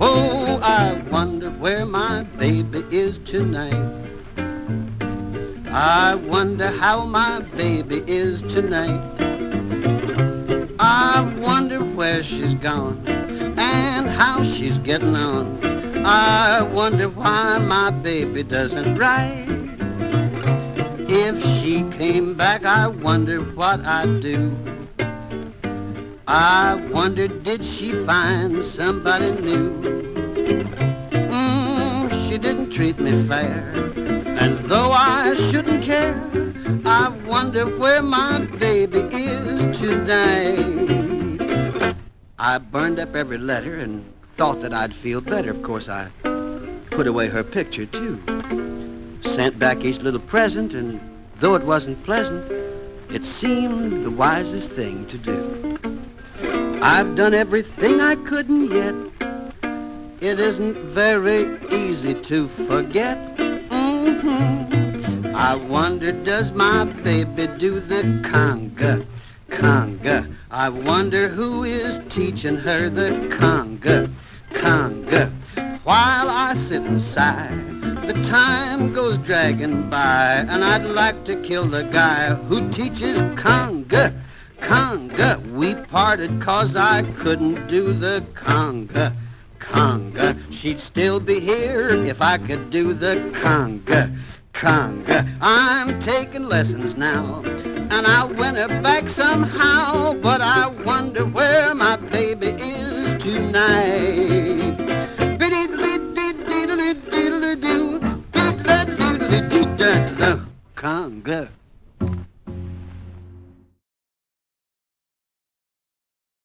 Oh, I wonder where my baby is tonight. I wonder how my baby is tonight. I wonder where she's gone and how she's getting on. I wonder why my baby doesn't write. If she came back, I wonder what I'd do. I wonder did she find somebody new? Mm, she didn't treat me fair, and though I shouldn't care, I wonder where my baby is tonight. I burned up every letter and thought that I'd feel better. Of course, I put away her picture, too. Sent back each little present, and though it wasn't pleasant, it seemed the wisest thing to do. I've done everything I could and yet it isn't very easy to forget. Mm-hmm. I wonder, does my baby do the conga? Conga. I wonder who is teaching her the conga? Conga. While I sit and sigh, the time goes dragging by, and I'd like to kill the guy who teaches conga conga. We parted cause I couldn't do the conga. Conga. She'd still be here if I could do the conga. Conga. I'm taking lessons now. And I win her back somehow. But I wonder where my baby is tonight.